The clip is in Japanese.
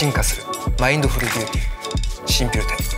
進化する。マインドフルビューティー新ピュルテ